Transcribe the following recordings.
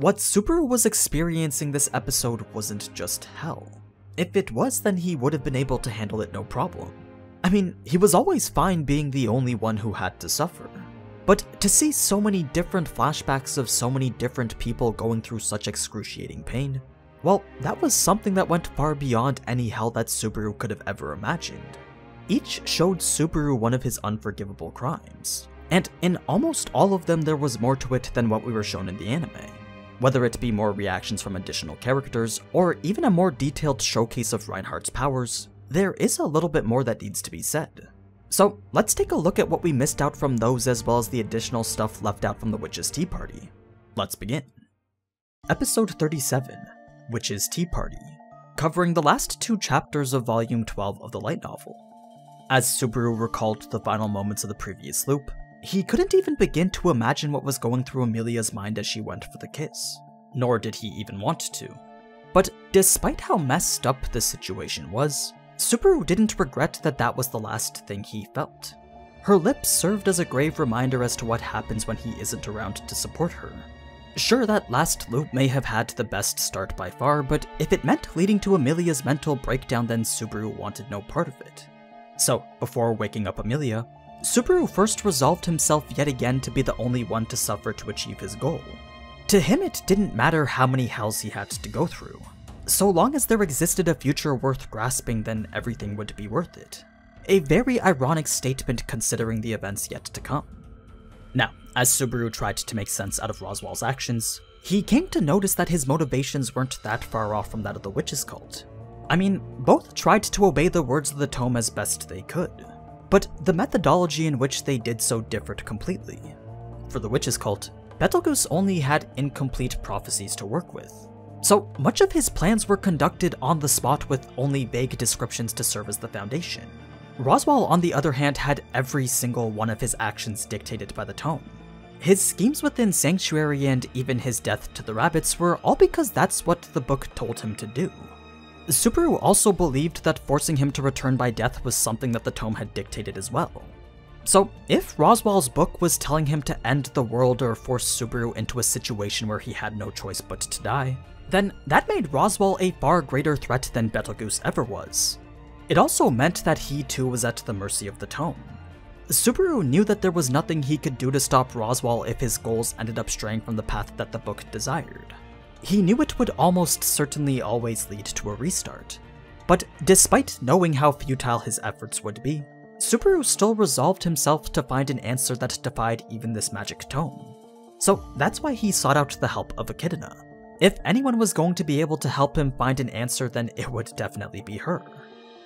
what Subaru was experiencing this episode wasn't just hell. If it was, then he would have been able to handle it no problem. I mean, he was always fine being the only one who had to suffer. But to see so many different flashbacks of so many different people going through such excruciating pain, well, that was something that went far beyond any hell that Subaru could have ever imagined. Each showed Subaru one of his unforgivable crimes, and in almost all of them there was more to it than what we were shown in the anime. Whether it be more reactions from additional characters, or even a more detailed showcase of Reinhard's powers, there is a little bit more that needs to be said. So let's take a look at what we missed out from those as well as the additional stuff left out from the Witch's Tea Party. Let's begin. Episode 37, Witch's Tea Party, covering the last two chapters of Volume 12 of the light novel. As Subaru recalled the final moments of the previous loop, he couldn't even begin to imagine what was going through Emilia's mind as she went for the kiss, nor did he even want to. But despite how messed up the situation was, Subaru didn't regret that that was the last thing he felt. Her lips served as a grave reminder as to what happens when he isn't around to support her. Sure, that last loop may have had the best start by far, but if it meant leading to Emilia's mental breakdown, then Subaru wanted no part of it. So, before waking up Emilia, Subaru first resolved himself yet again to be the only one to suffer to achieve his goal. To him, it didn't matter how many hells he had to go through. So long as there existed a future worth grasping, then everything would be worth it. A very ironic statement considering the events yet to come. Now, as Subaru tried to make sense out of Roswaal's actions, he came to notice that his motivations weren't that far off from that of the witch's cult. I mean, both tried to obey the words of the tome as best they could, but the methodology in which they did so differed completely. For the witch's cult, Betelgeuse only had incomplete prophecies to work with, so much of his plans were conducted on the spot with only vague descriptions to serve as the foundation. Roswaal, on the other hand, had every single one of his actions dictated by the tome. His schemes within Sanctuary and even his death to the rabbits were all because that's what the book told him to do. Subaru also believed that forcing him to return by death was something that the tome had dictated as well. So, if Roswaal's book was telling him to end the world or force Subaru into a situation where he had no choice but to die, then that made Roswaal a far greater threat than Betelgeuse ever was. It also meant that he too was at the mercy of the tome. Subaru knew that there was nothing he could do to stop Roswaal if his goals ended up straying from the path that the book desired. He knew it would almost certainly always lead to a restart. But despite knowing how futile his efforts would be, Subaru still resolved himself to find an answer that defied even this magic tome. So that's why he sought out the help of Echidna. If anyone was going to be able to help him find an answer, then it would definitely be her.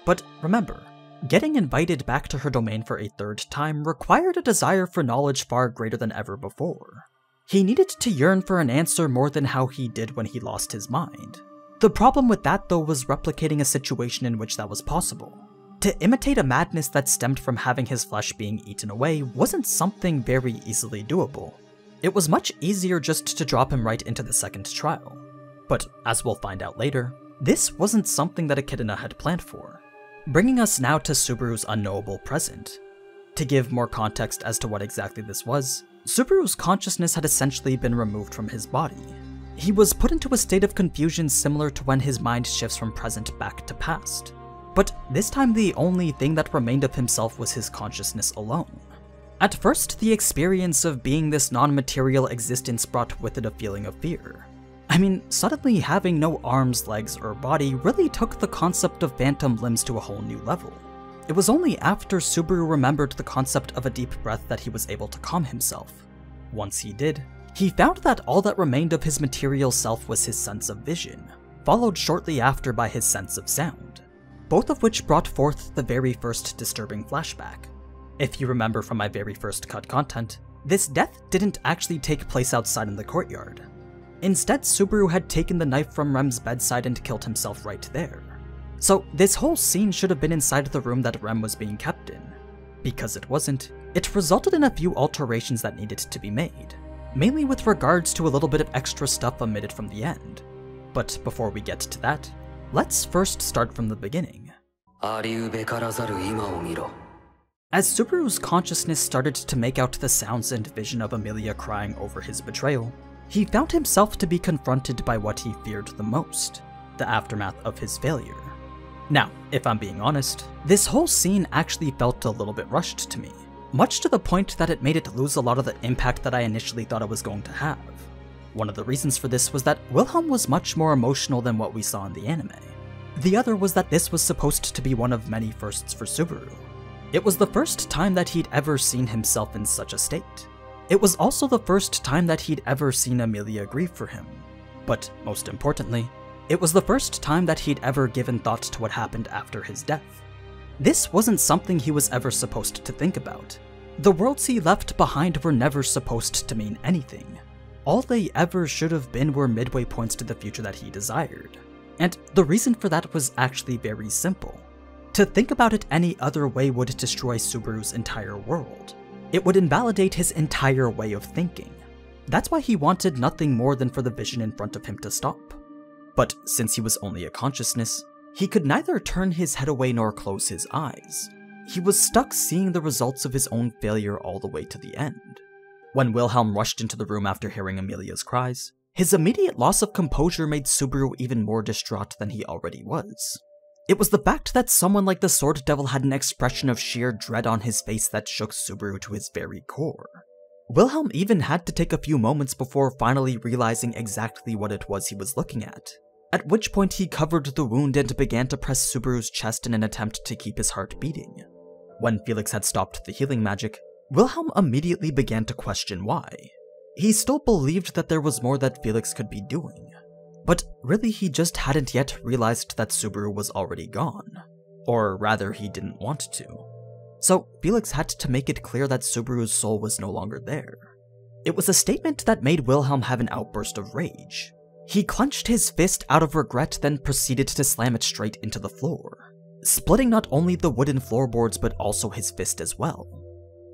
But remember, getting invited back to her domain for a third time required a desire for knowledge far greater than ever before. He needed to yearn for an answer more than how he did when he lost his mind. The problem with that, though, was replicating a situation in which that was possible. To imitate a madness that stemmed from having his flesh being eaten away wasn't something very easily doable. It was much easier just to drop him right into the second trial. But as we'll find out later, this wasn't something that Echidna had planned for. Bringing us now to Subaru's unknowable present. To give more context as to what exactly this was, Subaru's consciousness had essentially been removed from his body. He was put into a state of confusion similar to when his mind shifts from present back to past. But this time the only thing that remained of himself was his consciousness alone. At first, the experience of being this non-material existence brought with it a feeling of fear. I mean, suddenly having no arms, legs, or body really took the concept of phantom limbs to a whole new level. It was only after Subaru remembered the concept of a deep breath that he was able to calm himself. Once he did, he found that all that remained of his material self was his sense of vision, followed shortly after by his sense of sound, both of which brought forth the very first disturbing flashback. If you remember from my very first cut content, this death didn't actually take place outside in the courtyard. Instead, Subaru had taken the knife from Rem's bedside and killed himself right there. So this whole scene should have been inside the room that Rem was being kept in. Because it wasn't, it resulted in a few alterations that needed to be made, mainly with regards to a little bit of extra stuff omitted from the end. But before we get to that, let's first start from the beginning. As Subaru's consciousness started to make out the sounds and vision of Emilia crying over his betrayal, he found himself to be confronted by what he feared the most the aftermath of his failure. Now, if I'm being honest, this whole scene actually felt a little bit rushed to me, much to the point that it made it lose a lot of the impact that I initially thought it was going to have. One of the reasons for this was that Wilhelm was much more emotional than what we saw in the anime. The other was that this was supposed to be one of many firsts for Subaru. It was the first time that he'd ever seen himself in such a state. It was also the first time that he'd ever seen Emilia grieve for him. But most importantly, it was the first time that he'd ever given thought to what happened after his death. This wasn't something he was ever supposed to think about. The worlds he left behind were never supposed to mean anything. All they ever should have been were midway points to the future that he desired. And the reason for that was actually very simple. To think about it any other way would destroy Subaru's entire world. It would invalidate his entire way of thinking. That's why he wanted nothing more than for the vision in front of him to stop. But since he was only a consciousness, he could neither turn his head away nor close his eyes. He was stuck seeing the results of his own failure all the way to the end. When Wilhelm rushed into the room after hearing Emilia's cries, his immediate loss of composure made Subaru even more distraught than he already was. It was the fact that someone like the Sword Devil had an expression of sheer dread on his face that shook Subaru to his very core. Wilhelm even had to take a few moments before finally realizing exactly what it was he was looking at, at which point he covered the wound and began to press Subaru's chest in an attempt to keep his heart beating. When Felix had stopped the healing magic, Wilhelm immediately began to question why. He still believed that there was more that Felix could be doing, but really he just hadn't yet realized that Subaru was already gone. Or rather, he didn't want to. So Felix had to make it clear that Subaru's soul was no longer there. It was a statement that made Wilhelm have an outburst of rage. He clenched his fist out of regret, then proceeded to slam it straight into the floor, splitting not only the wooden floorboards but also his fist as well.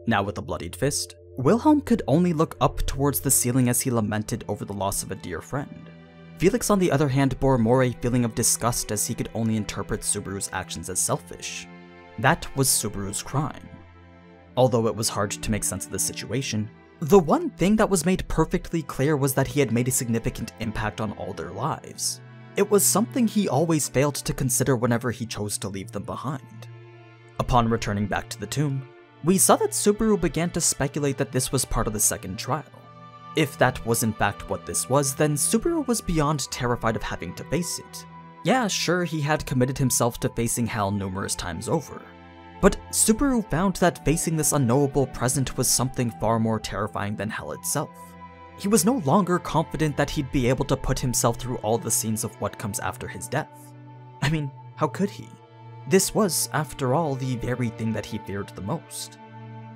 Now with a bloodied fist, Wilhelm could only look up towards the ceiling as he lamented over the loss of a dear friend. Felix on the other hand bore more a feeling of disgust as he could only interpret Subaru's actions as selfish. That was Subaru's crime. Although it was hard to make sense of the situation, the one thing that was made perfectly clear was that he had made a significant impact on all their lives. It was something he always failed to consider whenever he chose to leave them behind. Upon returning back to the tomb, we saw that Subaru began to speculate that this was part of the second trial. If that was in fact what this was, then Subaru was beyond terrified of having to face it. Yeah, sure, he had committed himself to facing hell numerous times over. But Subaru found that facing this unknowable present was something far more terrifying than hell itself. He was no longer confident that he'd be able to put himself through all the scenes of what comes after his death. I mean, how could he? This was, after all, the very thing that he feared the most.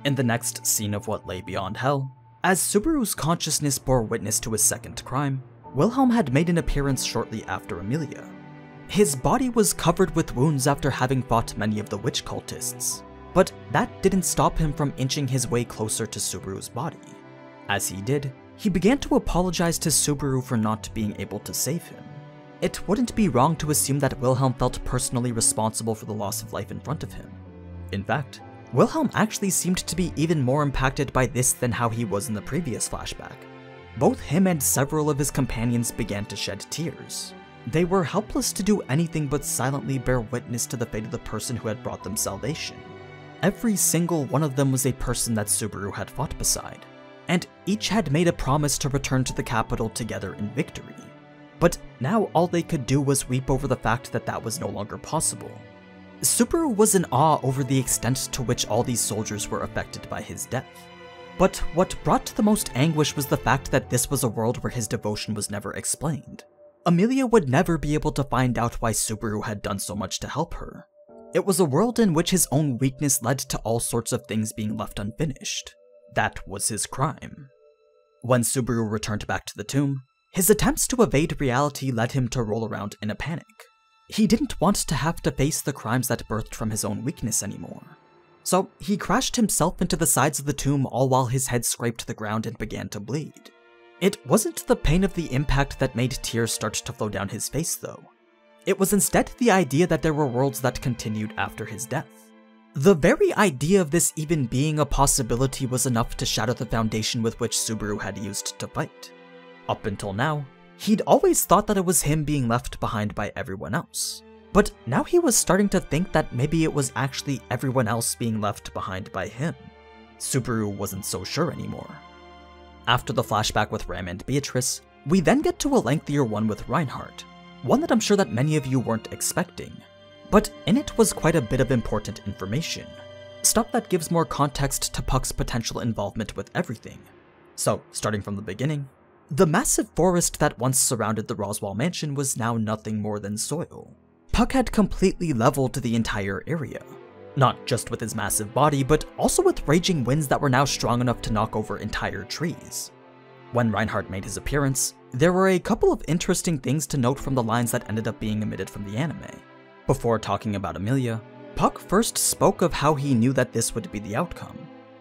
In the next scene of what lay beyond hell, as Subaru's consciousness bore witness to his second crime, Wilhelm had made an appearance shortly after Emilia. His body was covered with wounds after having fought many of the witch cultists, but that didn't stop him from inching his way closer to Subaru's body. As he did, he began to apologize to Subaru for not being able to save him. It wouldn't be wrong to assume that Wilhelm felt personally responsible for the loss of life in front of him. In fact, Wilhelm actually seemed to be even more impacted by this than how he was in the previous flashback. Both him and several of his companions began to shed tears. They were helpless to do anything but silently bear witness to the fate of the person who had brought them salvation. Every single one of them was a person that Subaru had fought beside, and each had made a promise to return to the capital together in victory. But now all they could do was weep over the fact that that was no longer possible. Subaru was in awe over the extent to which all these soldiers were affected by his death. But what brought the most anguish was the fact that this was a world where his devotion was never explained. Emilia would never be able to find out why Subaru had done so much to help her. It was a world in which his own weakness led to all sorts of things being left unfinished. That was his crime. When Subaru returned back to the tomb, his attempts to evade reality led him to roll around in a panic. He didn't want to have to face the crimes that birthed from his own weakness anymore. So he crashed himself into the sides of the tomb all while his head scraped the ground and began to bleed. It wasn't the pain of the impact that made tears start to flow down his face, though. It was instead the idea that there were worlds that continued after his death. The very idea of this even being a possibility was enough to shatter the foundation with which Subaru had used to fight. up until now, he'd always thought that it was him being left behind by everyone else. But now he was starting to think that maybe it was actually everyone else being left behind by him. Subaru wasn't so sure anymore. After the flashback with Ram and Beatrice, we then get to a lengthier one with Reinhard, one that I'm sure that many of you weren't expecting. But in it was quite a bit of important information. Stuff that gives more context to Puck's potential involvement with everything. So, starting from the beginning, the massive forest that once surrounded the Roswaal mansion was now nothing more than soil. Puck had completely leveled the entire area. Not just with his massive body, but also with raging winds that were now strong enough to knock over entire trees. When Reinhard made his appearance, there were a couple of interesting things to note from the lines that ended up being emitted from the anime. Before talking about Emilia, Puck first spoke of how he knew that this would be the outcome.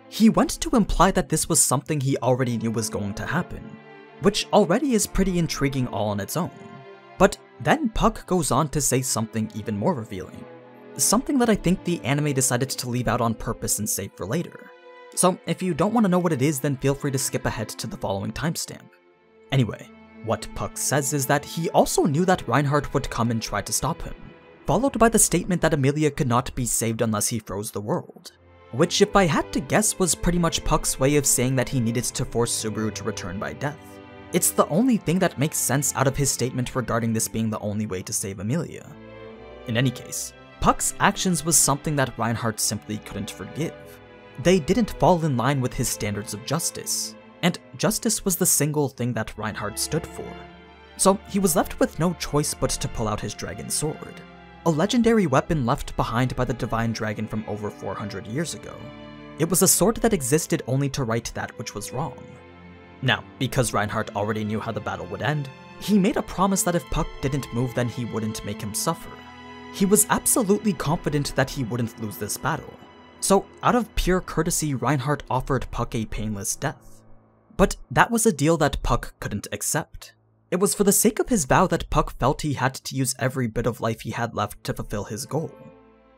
He went to imply that this was something he already knew was going to happen, which already is pretty intriguing all on its own. But then Puck goes on to say something even more revealing. Something that I think the anime decided to leave out on purpose and save for later. So if you don't want to know what it is, then feel free to skip ahead to the following timestamp. Anyway, what Puck says is that he also knew that Reinhard would come and try to stop him, followed by the statement that Emilia could not be saved unless he froze the world. Which, if I had to guess, was pretty much Puck's way of saying that he needed to force Subaru to return by death. It's the only thing that makes sense out of his statement regarding this being the only way to save Emilia. In any case, Puck's actions was something that Reinhard simply couldn't forgive. They didn't fall in line with his standards of justice, and justice was the single thing that Reinhard stood for. So he was left with no choice but to pull out his dragon sword, a legendary weapon left behind by the divine dragon from over 400 years ago. It was a sword that existed only to right that which was wrong. Now, because Reinhard already knew how the battle would end, he made a promise that if Puck didn't move then he wouldn't make him suffer. He was absolutely confident that he wouldn't lose this battle. So, out of pure courtesy, Reinhard offered Puck a painless death. But that was a deal that Puck couldn't accept. It was for the sake of his vow that Puck felt he had to use every bit of life he had left to fulfill his goal.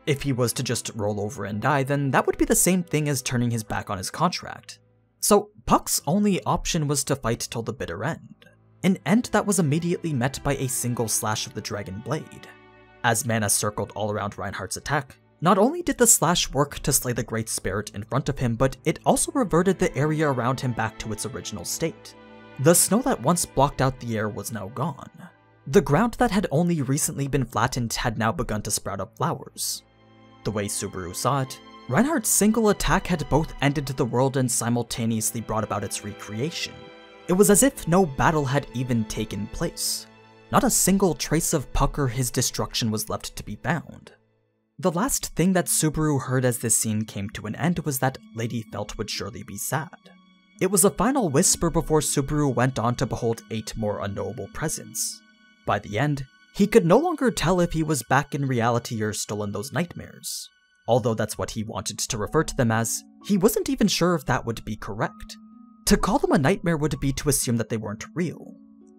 If he was to just roll over and die, then that would be the same thing as turning his back on his contract. So Puck's only option was to fight till the bitter end, an end that was immediately met by a single slash of the Dragon Blade. As mana circled all around Reinhard's attack, not only did the slash work to slay the Great Spirit in front of him, but it also reverted the area around him back to its original state. The snow that once blocked out the air was now gone. The ground that had only recently been flattened had now begun to sprout up flowers. The way Subaru saw it, Reinhard's single attack had both ended the world and simultaneously brought about its recreation. It was as if no battle had even taken place. Not a single trace of Puck or his destruction was left to be found. The last thing that Subaru heard as this scene came to an end was that Lady Felt would surely be sad. It was a final whisper before Subaru went on to behold eight more unknowable presents. By the end, he could no longer tell if he was back in reality or still in those nightmares. Although that's what he wanted to refer to them as, he wasn't even sure if that would be correct. To call them a nightmare would be to assume that they weren't real.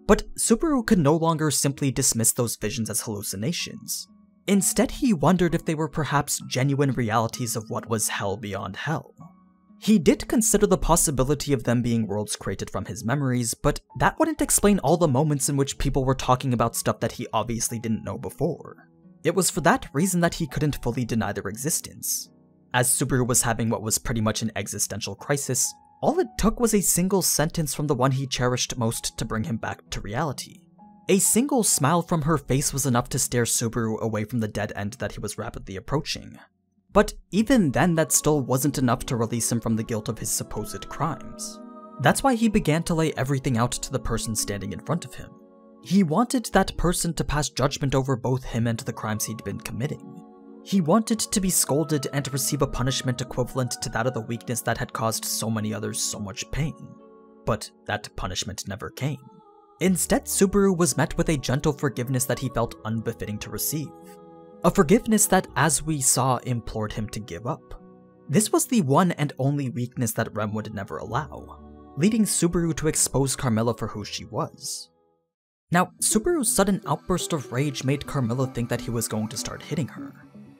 But Subaru could no longer simply dismiss those visions as hallucinations. Instead, he wondered if they were perhaps genuine realities of what was hell beyond hell. He did consider the possibility of them being worlds created from his memories, but that wouldn't explain all the moments in which people were talking about stuff that he obviously didn't know before. It was for that reason that he couldn't fully deny their existence. As Subaru was having what was pretty much an existential crisis, all it took was a single sentence from the one he cherished most to bring him back to reality. A single smile from her face was enough to steer Subaru away from the dead end that he was rapidly approaching. But even then, that still wasn't enough to release him from the guilt of his supposed crimes. That's why he began to lay everything out to the person standing in front of him. He wanted that person to pass judgment over both him and the crimes he'd been committing. He wanted to be scolded and receive a punishment equivalent to that of the weakness that had caused so many others so much pain. But that punishment never came. Instead, Subaru was met with a gentle forgiveness that he felt unbefitting to receive. A forgiveness that, as we saw, implored him to give up. This was the one and only weakness that Rem would never allow, leading Subaru to expose Carmilla for who she was. Now, Subaru's sudden outburst of rage made Carmilla think that he was going to start hitting her,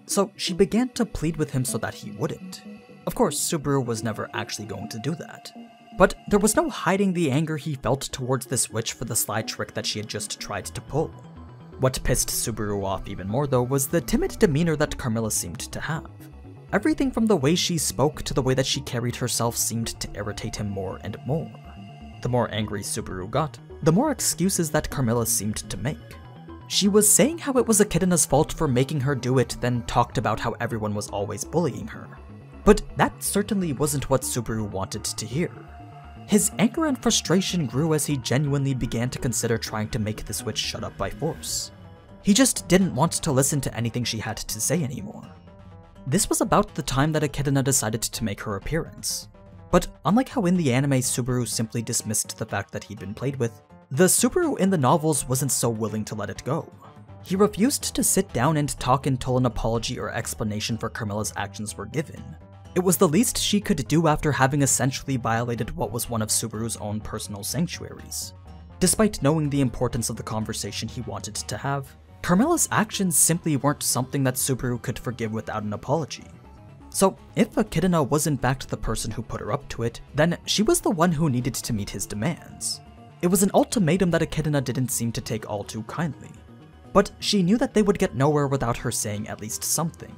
so she began to plead with him so that he wouldn't. Of course, Subaru was never actually going to do that, But there was no hiding the anger he felt towards this witch for the sly trick that she had just tried to pull. What pissed Subaru off even more though was the timid demeanor that Carmilla seemed to have. Everything from the way she spoke to the way that she carried herself seemed to irritate him more and more. The more angry Subaru got, the more excuses that Carmilla seemed to make. She was saying how it was Echidna's fault for making her do it, then talked about how everyone was always bullying her. But that certainly wasn't what Subaru wanted to hear. His anger and frustration grew as he genuinely began to consider trying to make the witch shut up by force. He just didn't want to listen to anything she had to say anymore. This was about the time that Echidna decided to make her appearance. But unlike how in the anime Subaru simply dismissed the fact that he'd been played with, the Subaru in the novels wasn't so willing to let it go. He refused to sit down and talk until an apology or explanation for Carmilla's actions were given. It was the least she could do after having essentially violated what was one of Subaru's own personal sanctuaries. Despite knowing the importance of the conversation he wanted to have, Carmilla's actions simply weren't something that Subaru could forgive without an apology. So, if Echidna was in fact the person who put her up to it, then she was the one who needed to meet his demands. It was an ultimatum that Echidna didn't seem to take all too kindly. But she knew that they would get nowhere without her saying at least something.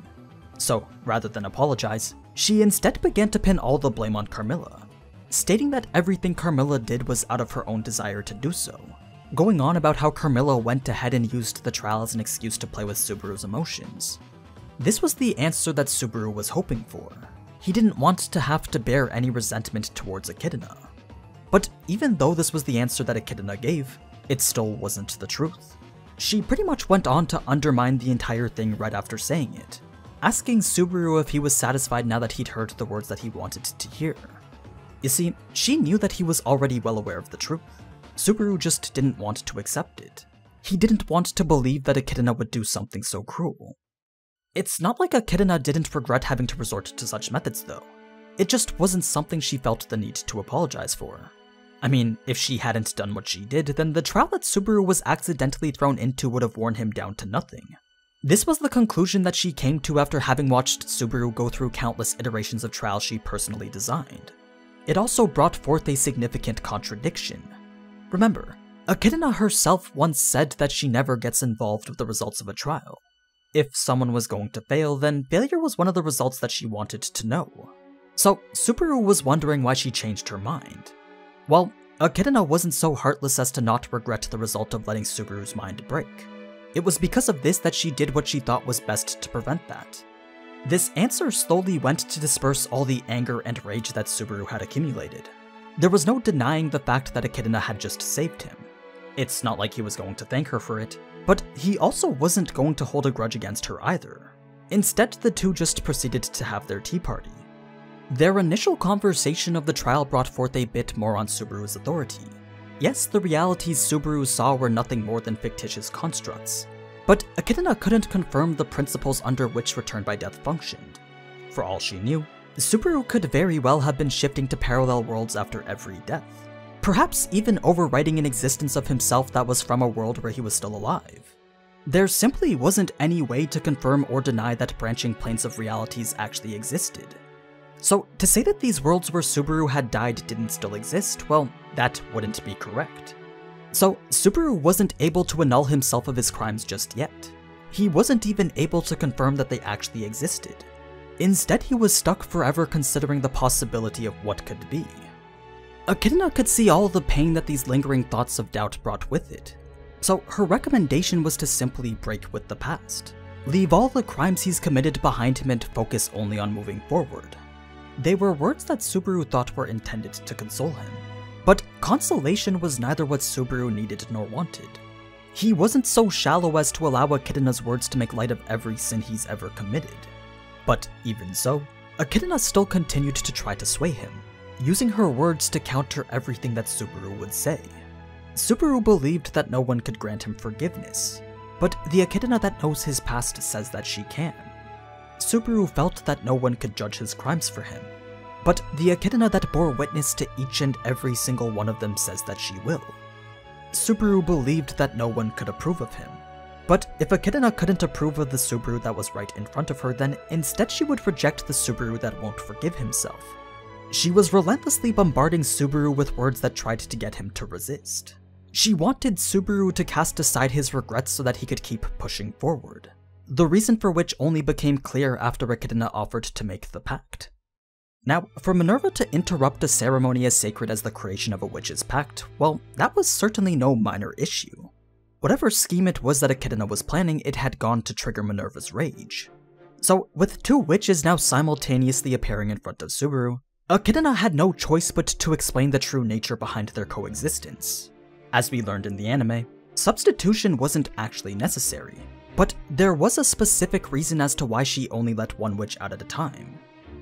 So, rather than apologize, she instead began to pin all the blame on Carmilla, stating that everything Carmilla did was out of her own desire to do so, going on about how Carmilla went ahead and used the trial as an excuse to play with Subaru's emotions. This was the answer that Subaru was hoping for. He didn't want to have to bear any resentment towards Echidna. But even though this was the answer that Echidna gave, it still wasn't the truth. She pretty much went on to undermine the entire thing right after saying it, asking Subaru if he was satisfied now that he'd heard the words that he wanted to hear. You see, she knew that he was already well aware of the truth. Subaru just didn't want to accept it. He didn't want to believe that Echidna would do something so cruel. It's not like Echidna didn't regret having to resort to such methods though. It just wasn't something she felt the need to apologize for. I mean, if she hadn't done what she did, then the trial that Subaru was accidentally thrown into would have worn him down to nothing. This was the conclusion that she came to after having watched Subaru go through countless iterations of trials she personally designed. It also brought forth a significant contradiction. Remember, Echidna herself once said that she never gets involved with the results of a trial. If someone was going to fail, then failure was one of the results that she wanted to know. So, Subaru was wondering why she changed her mind. Well, Echidna wasn't so heartless as to not regret the result of letting Subaru's mind break. It was because of this that she did what she thought was best to prevent that. This answer slowly went to disperse all the anger and rage that Subaru had accumulated. There was no denying the fact that Echidna had just saved him. It's not like he was going to thank her for it, but he also wasn't going to hold a grudge against her either. Instead, the two just proceeded to have their tea party. Their initial conversation of the trial brought forth a bit more on Subaru's authority. Yes, the realities Subaru saw were nothing more than fictitious constructs, but Echidna couldn't confirm the principles under which Return by Death functioned. For all she knew, Subaru could very well have been shifting to parallel worlds after every death, perhaps even overwriting an existence of himself that was from a world where he was still alive. There simply wasn't any way to confirm or deny that branching planes of realities actually existed. So, to say that these worlds where Subaru had died didn't still exist, well, that wouldn't be correct. So, Subaru wasn't able to annul himself of his crimes just yet. He wasn't even able to confirm that they actually existed. Instead, he was stuck forever considering the possibility of what could be. Echidna could see all the pain that these lingering thoughts of doubt brought with it, so her recommendation was to simply break with the past. Leave all the crimes he's committed behind him and focus only on moving forward. They were words that Subaru thought were intended to console him. But consolation was neither what Subaru needed nor wanted. He wasn't so shallow as to allow Echidna's words to make light of every sin he's ever committed. But even so, Echidna still continued to try to sway him, using her words to counter everything that Subaru would say. Subaru believed that no one could grant him forgiveness, but the Echidna that knows his past says that she can. Subaru felt that no one could judge his crimes for him, but the Echidna that bore witness to each and every single one of them says that she will. Subaru believed that no one could approve of him, but if Echidna couldn't approve of the Subaru that was right in front of her, then instead she would reject the Subaru that won't forgive himself. She was relentlessly bombarding Subaru with words that tried to get him to resist. She wanted Subaru to cast aside his regrets so that he could keep pushing forward, the reason for which only became clear after Echidna offered to make the pact. Now, for Minerva to interrupt a ceremony as sacred as the creation of a witch's pact, well, that was certainly no minor issue. Whatever scheme it was that Echidna was planning, it had gone to trigger Minerva's rage. So, with two witches now simultaneously appearing in front of Subaru, Echidna had no choice but to explain the true nature behind their coexistence. As we learned in the anime, substitution wasn't actually necessary, but there was a specific reason as to why she only let one witch out at a time.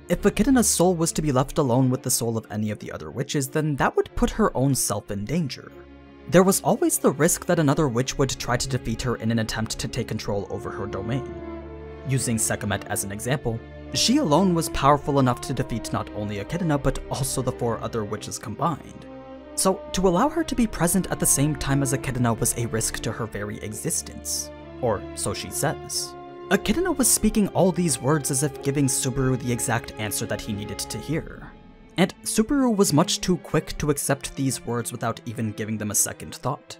If Echidna's soul was to be left alone with the soul of any of the other witches, then that would put her own self in danger. There was always the risk that another witch would try to defeat her in an attempt to take control over her domain. Using Sekhmet as an example, she alone was powerful enough to defeat not only Echidna but also the four other witches combined. So, to allow her to be present at the same time as Echidna was a risk to her very existence. Or so she says. Echidna was speaking all these words as if giving Subaru the exact answer that he needed to hear. And Subaru was much too quick to accept these words without even giving them a second thought.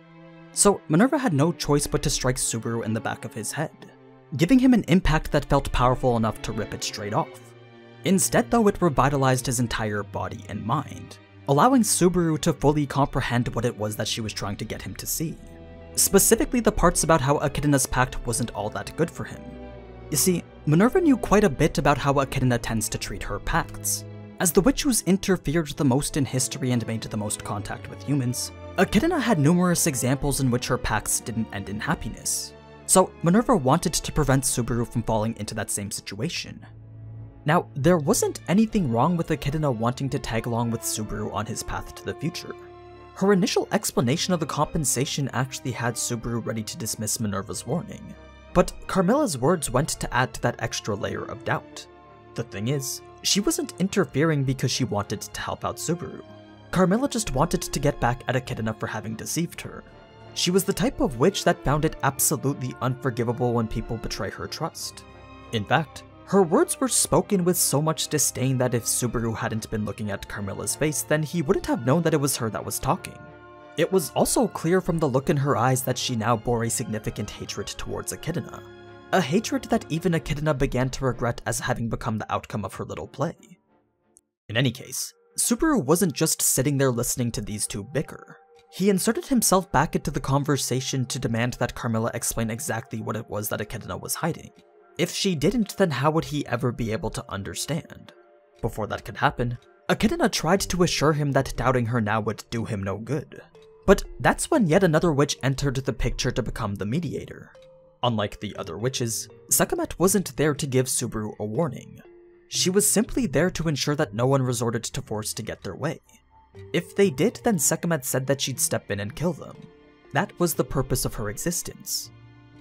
So Minerva had no choice but to strike Subaru in the back of his head, giving him an impact that felt powerful enough to rip it straight off. Instead though, it revitalized his entire body and mind, allowing Subaru to fully comprehend what it was that she was trying to get him to see. Specifically the parts about how Echidna's pact wasn't all that good for him, you see, Minerva knew quite a bit about how Echidna tends to treat her pacts. As the witch who's interfered the most in history and made the most contact with humans, Echidna had numerous examples in which her pacts didn't end in happiness. So Minerva wanted to prevent Subaru from falling into that same situation. Now, there wasn't anything wrong with Echidna wanting to tag along with Subaru on his path to the future. Her initial explanation of the compensation actually had Subaru ready to dismiss Minerva's warning, but Carmilla's words went to add to that extra layer of doubt. The thing is, she wasn't interfering because she wanted to help out Subaru. Carmilla just wanted to get back at Echidna for having deceived her. She was the type of witch that found it absolutely unforgivable when people betray her trust. In fact, her words were spoken with so much disdain that if Subaru hadn't been looking at Carmilla's face, then he wouldn't have known that it was her that was talking. It was also clear from the look in her eyes that she now bore a significant hatred towards Echidna. A hatred that even Echidna began to regret as having become the outcome of her little play. In any case, Subaru wasn't just sitting there listening to these two bicker. He inserted himself back into the conversation to demand that Carmilla explain exactly what it was that Echidna was hiding. If she didn't, then how would he ever be able to understand? Before that could happen, Echidna tried to assure him that doubting her now would do him no good. But that's when yet another witch entered the picture to become the mediator. Unlike the other witches, Sekhmet wasn't there to give Subaru a warning. She was simply there to ensure that no one resorted to force to get their way. If they did, then Sekhmet said that she'd step in and kill them. That was the purpose of her existence.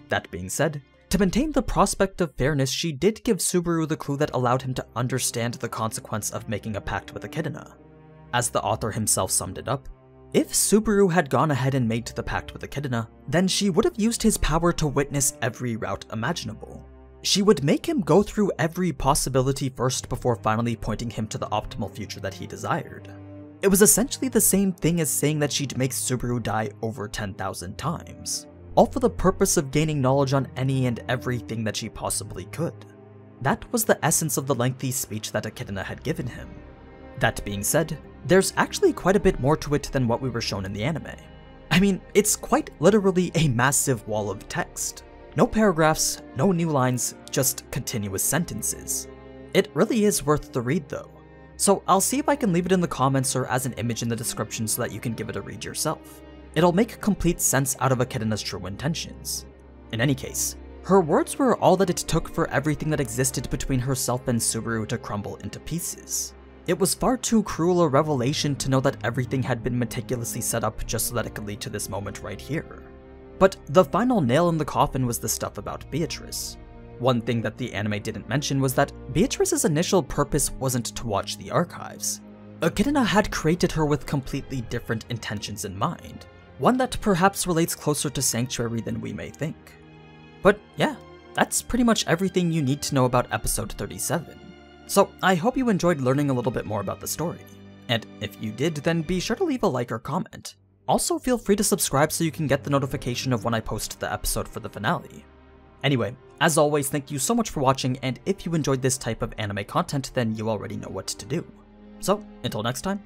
That being said, to maintain the prospect of fairness, she did give Subaru the clue that allowed him to understand the consequence of making a pact with Echidna. As the author himself summed it up, if Subaru had gone ahead and made the pact with Echidna, then she would have used his power to witness every route imaginable. She would make him go through every possibility first before finally pointing him to the optimal future that he desired. It was essentially the same thing as saying that she'd make Subaru die over 10,000 times, all for the purpose of gaining knowledge on any and everything that she possibly could. That was the essence of the lengthy speech that Echidna had given him. That being said, there's actually quite a bit more to it than what we were shown in the anime. I mean, it's quite literally a massive wall of text. No paragraphs, no new lines, just continuous sentences. It really is worth the read though. So I'll see if I can leave it in the comments or as an image in the description so that you can give it a read yourself. It'll make complete sense out of Echidna's true intentions. In any case, her words were all that it took for everything that existed between herself and Subaru to crumble into pieces. It was far too cruel a revelation to know that everything had been meticulously set up just so that it could lead to this moment right here. But the final nail in the coffin was the stuff about Beatrice. One thing that the anime didn't mention was that Beatrice's initial purpose wasn't to watch the archives. Echidna had created her with completely different intentions in mind, one that perhaps relates closer to Sanctuary than we may think. But yeah, that's pretty much everything you need to know about episode 37. So I hope you enjoyed learning a little bit more about the story. And if you did, then be sure to leave a like or comment. Also, feel free to subscribe so you can get the notification of when I post the episode for the finale. Anyway, as always, thank you so much for watching, and if you enjoyed this type of anime content, then you already know what to do. So, until next time,